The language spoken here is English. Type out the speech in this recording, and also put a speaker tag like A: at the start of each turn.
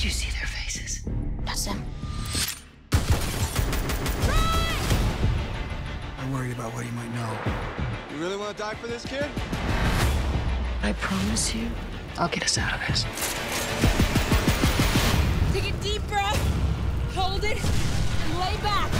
A: Did you see their faces?
B: That's them.
C: I'm worried about what he might know.
D: You really want to die for this kid?
A: I promise you, I'll get us out of this.
E: Take a deep breath. Hold it. and lay back.